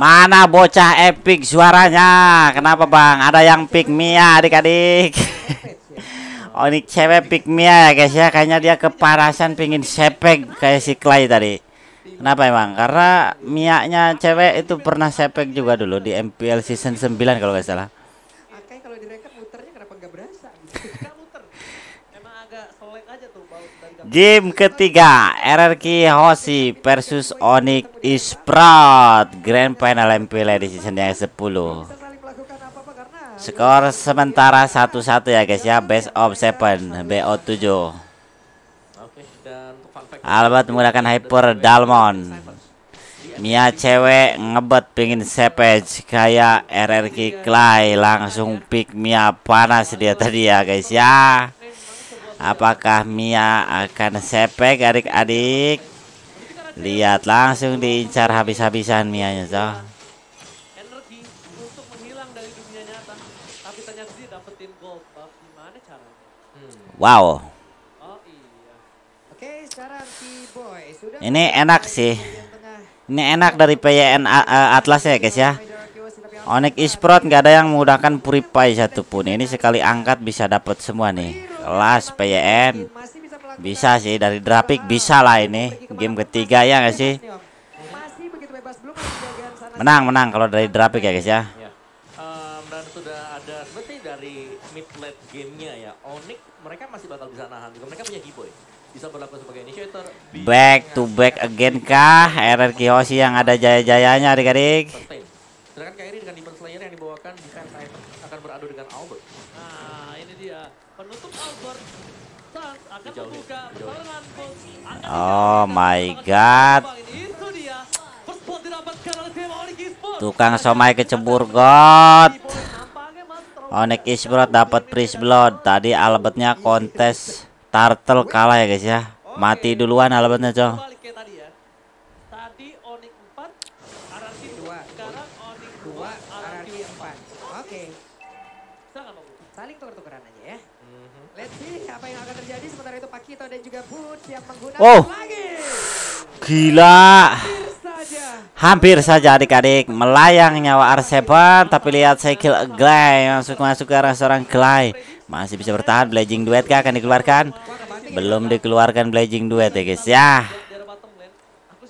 Mana bocah epic suaranya? Kenapa bang? Ada yang pick Mia adik-adik. oh ini cewek pick Mia ya guys ya. Kayaknya dia keparasan pingin sepek kayak si Clay tadi. Kenapa emang? Karena Mia-nya cewek itu pernah sepek juga dulu di MPL season 9 kalau nggak salah. Akai kalau direkap muternya kenapa nggak berasa gitu. Nggak muter. Emang agak selek aja tuh bau dari gambar. Game ketiga RRQ Hoshi versus Onyx Isprout Grand Final MPL di season yang 10 Bisa saling melakukan apa-apa karena Skor sementara 1-1 ya guys ya. Best of 7 BO7 Oke, dan untuk fun fact Albert menggunakan Hyper Dalmon. Mia cewek ngebet pingin savage kayak RRQ Clay. Langsung pick Mia panas dia tadi ya guys ya Apakah Mia akan sepek adik-adik Lihat langsung diincar habis-habisan Mianya so. energi untuk menghilang dari dunia nyata. Tapi ternyata dia dapetin gold buff. Gimana caranya? Wow Oh iya. Oke, sekarang si boy sudah Ini enak sih Ini enak dari PYN A- Atlas ya guys ya Onyx Esports nggak ada yang memudahkan Purify satupun Ini sekali angkat bisa dapat semua nih Kelas PYN masih bisa sih dari Drapik bisa lah ini Game ketiga ya nggak sih masih begitu bebas belum ada penjagaan sana Menang menang kalau dari Drapik ya guys ya Ya. Em, dan sudah ada seperti dari mid late gamenya ya. Onyx mereka masih bakal bisa nahan juga. Mereka punya Giboy. Bisa berlaku sebagai initiator. Back to back again kah RRQ Hoshi yang ada jaya-jayanya adik-adik. Sedangkan Kairi dengan Demon Slayer yang dibawakan defense item akan beradu dengan Albert. Nah, ini dia penutup Albert. Sans akan Dijauhin, membuka dijauhin. pertarungan Bolt. Akan Oh dijauhkan my sama god Bang, ini. Itu dia. First blood didapatkan oleh tim Onyx Esports. Tukang somai kecebur god. Onyx Esports dapat Priest Blood. Tadi Albertnya kontes Turtle kalah ya guys ya. Mati duluan Albertnya coy dan juga Boots yang menggunakan Oh. lagi. Gila. Hampir saja. Adik-adik. Melayang nyawa R7 Tapi lihat saya kill a Glay Masuk-masuk ke arah seorang Glay. Masih bisa bertahan Blazing Duet kah akan dikeluarkan? Belum dikeluarkan Blazing Duet ya guys ya. Dari bottom lane, aku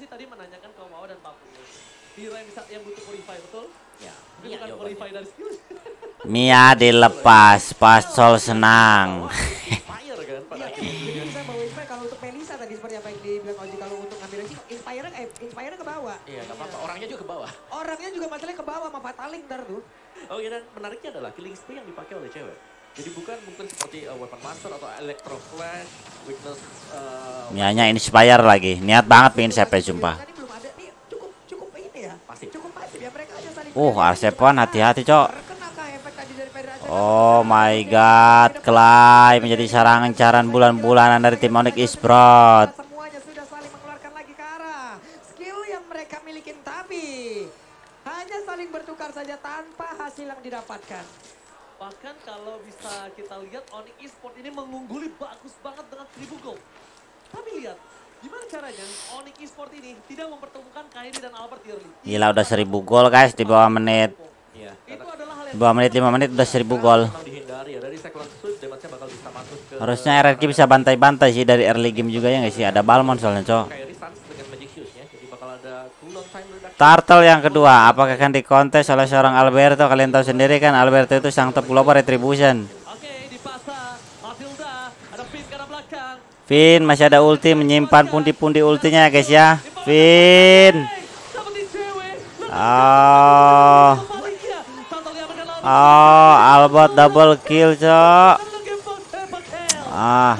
tuh. Oh iya, dan menariknya adalah killing spree yang dipakai oleh cewek. Jadi bukan mungkin seperti uh, weapon master atau electro flash, weakness. Uh, Mianya inspire lagi Niat banget pengen CP sumpah Tadi belum ada nih cukup cukup ini ya. Pasif. Cukup pasif ya mereka aja saling. Uh. R7 hati-hati cok? Oh my god Clay menjadi sarangan caran bulan-bulanan dari tim Onyx Esports Semuanya sudah saling mengeluarkan lagi ke arah skill yang mereka milikin tapi hanya saling bertukar saja tanpa hasil yang didapatkan. Bahkan kalau bisa kita lihat Onyx Esports ini mengungguli bagus banget dengan 1000 gold. Tapi lihat, gimana caranya Onyx Esports ini tidak mempertemukan Kairi dan Albert di early. Gila udah 1000 gol guys di bawah menit Iya, Itu karena adalah hal Di bawah menit 5 menit udah 1000 gol ya. Harusnya RRQ bisa bantai-bantai sih dari early game juga ya nggak sih Ada Balmon soalnya cok Kairi Sans dengan magic shoes ya. Jadi bakal ada cooldown time reduction. Turtle yang kedua apakah akan dikontes oleh seorang Alberto Kalian tahu sendiri kan Alberto itu sang top global retribution Oke, dipasang. Matilda, ada pin ke arah belakang. Vin masih ada ulti menyimpan pundi-pundi ultinya ya guys ya cewek. Oh. Oh Albert double kill cok. Ah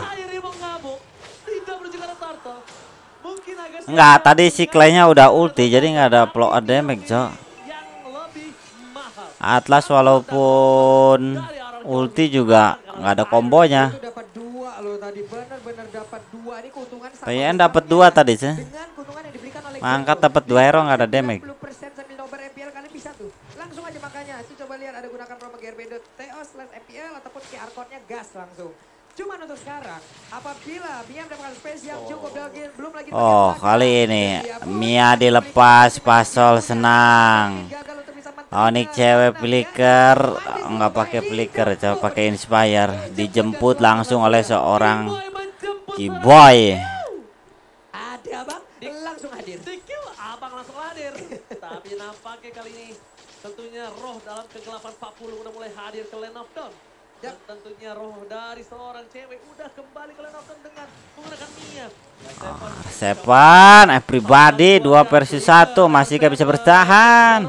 Enggak tadi si Clay-nya udah ulti jadi nggak ada out damage mahal. Atlas walaupun ulti juga nggak ada kombonya. Itu dapat dua tadi sih. Mangkat dapat dua hero nggak ada damage. 90% sambil nobar MPL kalian bisa tuh langsung aja makanya. Coba lihat ada gunakan promo GRB.to slash MPL ataupun QR code-nya gas langsung Cuman untuk sekarang, apabila Mia mendapatkan space yang cukup lagi, belum lagi Oh, kali ini pun Mia dilepas, Pasol senang. Onyx cewek flicker nggak pakai flicker, coba pakai inspire. Dijemput langsung oleh seorang Kiboy. Ada bang, langsung hadir. Di kill, abang langsung hadir. Tapi nampaknya kali ini tentunya roh dalam kegelapan 40 udah mulai hadir ke Land of Dawn. Dan tentunya roh dari seorang cewek udah kembali ke Dawn dengan menggunakan Mia. Seven Sepan, everybody 2 versus 1 masih gak bisa bertahan.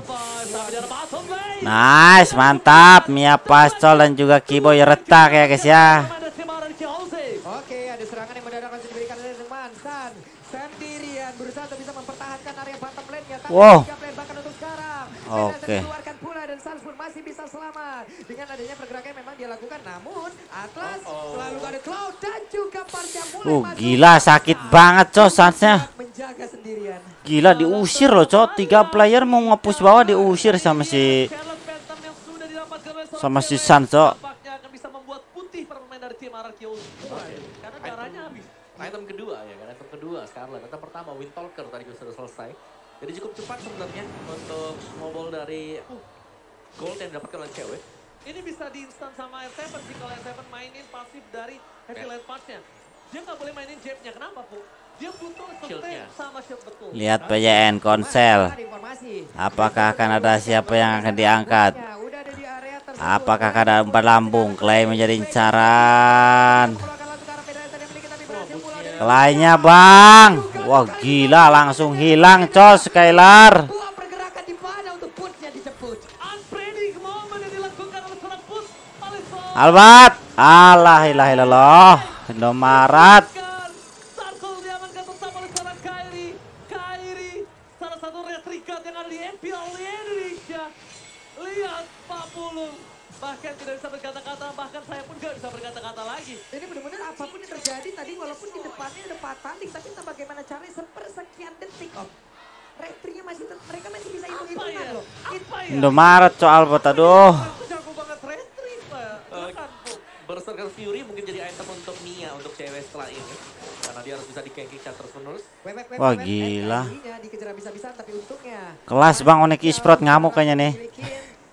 Nice, mantap. Mia Pasol dan juga Kiboy retak ya guys ya. Oke, ada serangan yang mendadak langsung diberikan oleh teman San sendirian berusaha untuk bisa mempertahankan area bottom lane-nya. Tapi Wow. Oke. Federasi Sans pun masih bisa selamat. Dengan adanya pergerakan yang memang dia lakukan. Namun Atlas selalu ada Cloud dan juga Parja mulai Uh, masuk. gila sakit banget cos sansnya. Menjaga sendirian. Gila diusir loh cok. Tiga player mau ngepush bawah diusir sama si sama si San, Cok. Tampaknya akan bisa membuat putih permain dari tim Arkeus. Karena darahnya habis. Item kedua ya kan, item kedua Scarlet. Item pertama Wind Talker tadi sudah selesai. Jadi cukup cepat sebenarnya untuk mobile dari uh, gold yang didapatkan oleh cewek. Ini bisa diinstan sama R7 sih kalau R7 mainin pasif dari Heavy Light Punch-nya. Dia nggak boleh mainin jab-nya. Kenapa, Bu? Dia butuh Shield-nya. sustain sama shield betul. lihat PJN konsel. Apakah akan ada siapa yang akan diangkat? Ya, udah ada di area tersebut. Apakah akan ada empat lambung? Clay menjadi incaran. Claynya bang. Wah gila langsung hilang cos Skylar. Di Indonesia. Lihat Pak Pulung. Bahkan tidak bisa berkata-kata, bahkan saya pun gak bisa berkata-kata lagi. Ini benar-benar apa pun yang terjadi tadi walaupun di depannya udah patahin tapi entah bagaimana caranya sepersekian detik om. Retrinya masih mereka masih bisa hitung-hitungan ya? loh. Apa ya? Indomaret soal Albert aduh. Aku jago banget retri, Pak. Silakan, Bu. Berserker Fury mungkin jadi item untuk Mia untuk cewek setelah ini. Karena dia harus bisa di ganking shot terus menerus. Wah, gila. Tapi untungnya. Kelas bang Onyx Esports ngamuk kayaknya nih.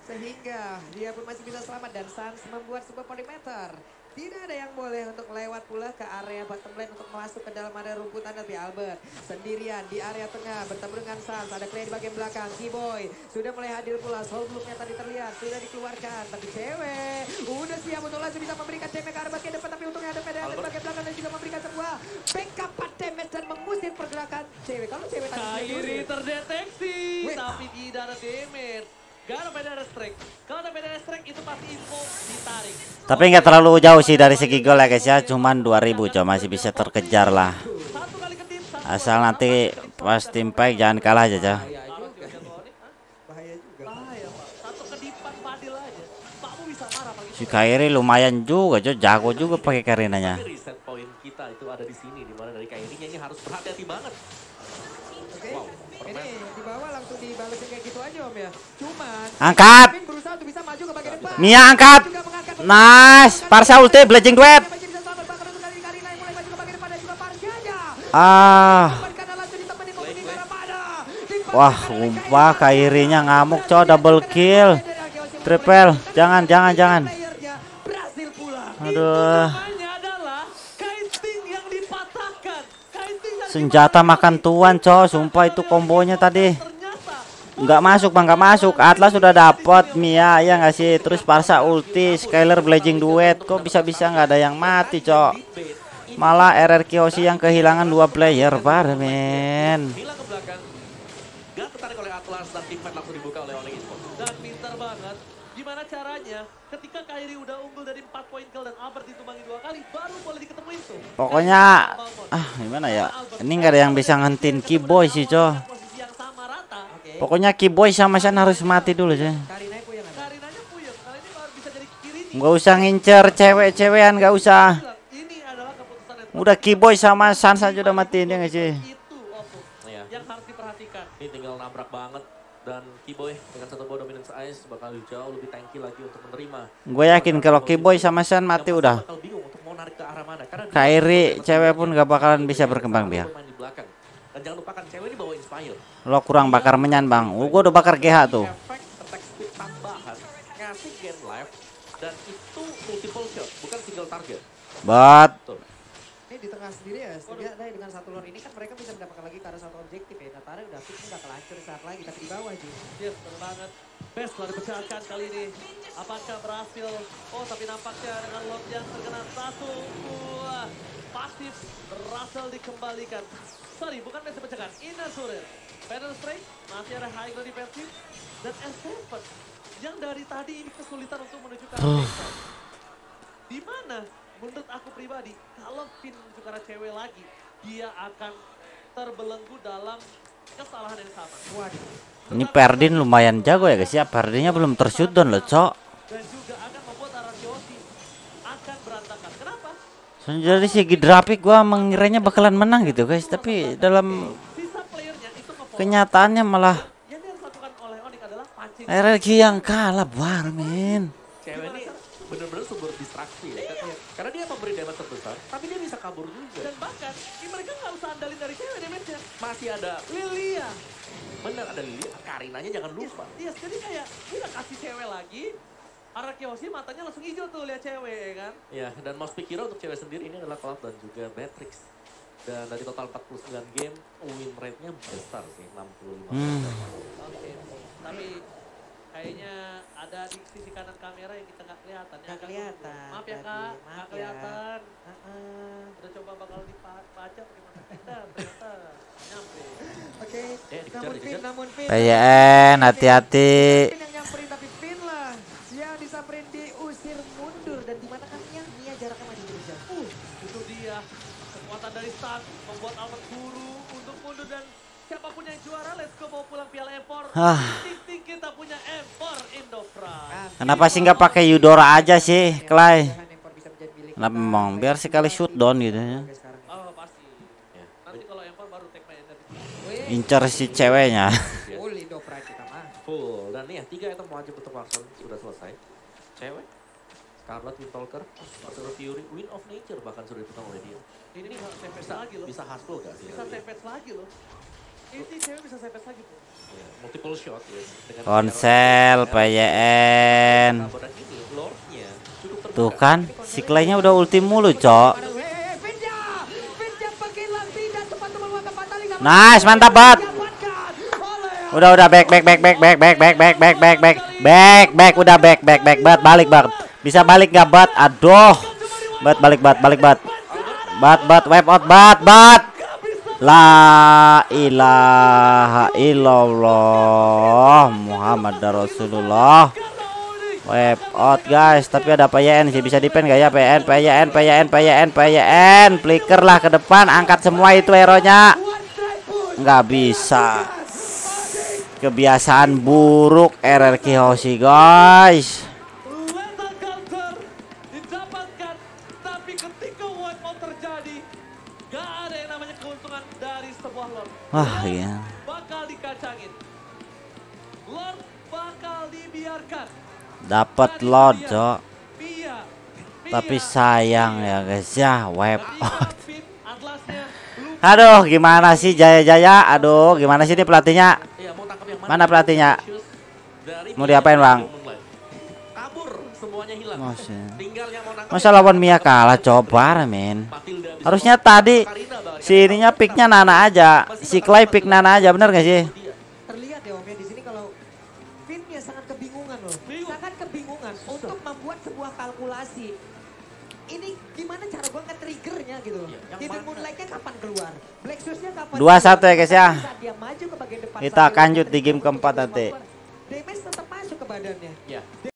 Sehingga dia pun masih bisa selamat dan Sans membuat sebuah perimeter. Tidak ada yang boleh untuk lewat pula ke area bottom lane untuk masuk ke dalam area rumputan tapi Albert. Sendirian di area tengah bertemu dengan Sans. Ada Clay di bagian belakang Keyboy. Sudah mulai hadir pula soul bloomnya tadi terlihat sudah dikeluarkan. Tapi cewek udah siap untuk langsung bisa memberikan damage ke arah bagian depan. Tapi untungnya ada PDA di bagian belakang dan juga memberikan sebuah backup damage dan mengusir pergerakan cewek. Kalau cewek tadi Kairi terdeteksi, Wait. tapi tidak ada damage. Gak ada PDR strike. Kalau ada PDR strike itu pasti info ditarik. Tapi nggak terlalu jauh sih dari segi gol ya guys ya. Cuman 2000 coba masih bisa terkejar lah. Asal nanti pas tim fight jangan kalah aja pagi Si Kairi lumayan juga coba jago juga pakai Karinanya. Tapi reset point kita itu ada di sini. Di mana dari Kairinya ini harus berhati-hati banget. Dibalesin kayak gitu aja om ya. Cuman Angkat. Kevin berusaha untuk bisa maju ke bagian depan. Mia angkat. Nice. Parsa ulti blazing duet. Masih bisa selamat bahkan untuk kali Karina yang mulai maju ke bagian depan dan juga Parjanya. Ah. Wah, oleh sumpah Kairi. Kairinya ngamuk coba double kill. Triple. Jangan jangan jangan. Aduh. Namanya adalah kaiting yang dipatahkan. Kaiting yang Senjata makan tuan cow. Sumpah itu kombonya tadi. Nggak masuk bang, nggak masuk. Atlas sudah dapat Mia ya nggak sih. Terus Parsa ulti, Skyler blazing duet. Kok bisa-bisa nggak ada yang mati cok. Malah RRQ Osi yang kehilangan dua player, par men. Hilang ke belakang. Gak tertarik oleh Atlas dan tim fight langsung dibuka oleh Onyx Esports. dan pintar banget. Gimana caranya ketika Kairi udah unggul dari 4 poin kill dan Albert ditumbangi dua kali baru boleh diketemuin tuh. Pokoknya ah gimana ya? Ini nggak ada yang bisa ngentin Kiboy sih cow. Oke. Pokoknya Kiboy sama San harus mati dulu sih. Karina yang puyeng ada. Karinanya puyeng. Kali ini baru bisa jadi kiri Nggak usah ngincer cewek-cewekan, nggak usah. Ini adalah keputusan yang Udah Kiboy sama San saja udah matiin ya nggak sih? Iya. yang harus diperhatikan. Ini tinggal nabrak banget. Dan Kiboy dengan satu bawah dominance ice bakal jauh lebih tanky lagi untuk menerima. Gue yakin kalau Kiboy sama San mati udah. Kairi cewek pun gak bakalan bisa berkembang biak. belakang. Dan jangan lupakan cewek ini bawa inspire. Lo kurang bakar menyan bang. Oh, gua udah bakar GH tuh. Efek attack speed tambahan ngasih gain life dan itu multiple shot bukan single target. But Tuh. Ini di tengah sendiri ya, setidaknya dengan satu lore ini kan mereka bisa mendapatkan lagi karena satu objektif ya. Natara udah fix nggak kelancur saat lagi, tapi di bawah Ji. Yes, benar banget. Best telah dipecahkan kali ini. Apakah berhasil? Oh, tapi nampaknya dengan lot yang terkena satu buah pasif berhasil dikembalikan. Sorry, bukan best dipecahkan. Ina Surir. Panel strike, masih ada high ground defensive. Dan S7 yang dari tadi ini kesulitan untuk menuju ke. Di mana menurut aku pribadi, kalau Finn arah cewek lagi, dia akan terbelenggu dalam ini Perdin lumayan jago ya guys ya. Perdinnya belum tershutdown loh, Cok. Jadi segi grafik gua mengiranya bakalan menang gitu guys, tapi dalam kenyataannya malah RLG yang kalah Barmin. Cewek ini bener-bener sumber distraksi ya. ya. Karena dia memberi damage terbesar, tapi dia bisa kabur dulu bahkan ini mereka nggak usah andalin dari cewek damage-nya. Masih ada Lilia. bener ada Lili, Karinanya jangan lupa. Yes, jadi kayak dia kasih cewek lagi. Araki matanya langsung hijau tuh lihat cewek ya kan. Ya, dan mouse pick hero untuk cewek sendiri ini adalah Cloud dan juga Matrix. Dan dari total 49 game, win rate-nya besar sih, 65%. Hmm. Oke. Tapi kayaknya ada di sisi kanan kamera yang kita nggak kelihatan. ya, Nggak kelihatan Maaf ya kak, nggak ya. kelihatan. Heeh. Udah coba bakal dibaca pakai mata kita, ternyata nyampe. Oke, Eh, dikejar, namun dikejar. namun Finn. PYN hati-hati. Siapa pun yang juara, let's go bawa pulang piala Empor. Ah. Ting-ting kita punya Empor Indofra. Kenapa sih nggak pakai Eudora aja sih, Clay? Milik Kenapa emang? Biar sekali shoot down gitu ya. Oh pasti. Ya. Nanti kalau Empor baru take my energy. Wih, Incer si ceweknya. full Indofra kita mah. Full. Dan nih ya, tiga item wajib untuk sudah selesai. Cewek, Scarlet, Windtalker, Sorcerer Fury, Wind of Nature bahkan sudah dipegang oleh dia. Ini bisa sepet Bisa, lagi loh. bisa hustle gak sih? Bisa sepet lagi loh. Ya, multiple shot ya. Ponsel, PYN. Tuh kan, si Claynya udah ulti mulu, cok. Nice, mantap banget. Udah udah back back back back back back back back back back back back back udah back back back bat balik bat bisa balik nggak bat aduh bat balik bat balik bat bat bat wipe out bat bat La ilaha illallah Muhammad Rasulullah. Wipe out guys. Tapi ada PYN sih. Bisa dipen gak ya? PYN PYN PYN PYN PYN Flicker lah ke depan. Angkat semua itu hero nya Nggak bisa. Kebiasaan buruk RRQ Hoshi guys gak ada yang namanya keuntungan dari sebuah Lord. Wah Lord iya bakal dikacangin. Lord bakal dibiarkan. Dapat Mia, cok Tapi sayang ya guys ya lupa. Aduh gimana sih Jaya-Jaya Aduh gimana sih ini pelatihnya Iya, Mana pelatihnya? Mau diapain, Bang? Kabur, semuanya hilang. Nangkap. Masa lawan Mia kalah coba men Harusnya tadi. Si ininya picknya Nana aja Si Clay pick Nana aja bener gak sih. Terlihat ya Om ya di sini kalau Finnya sangat kebingungan loh. Sangat kebingungan untuk membuat sebuah kalkulasi. Ini gimana cara gua nge-triggernya gitu loh. Iya, yang Hidden mana? Moonlight-nya kapan keluar? Black Shoes-nya kapan? 2-1 ya, guys, ya. Kita sambil lanjut di game keempat nanti. Damage tetap masuk ke badannya. Ya,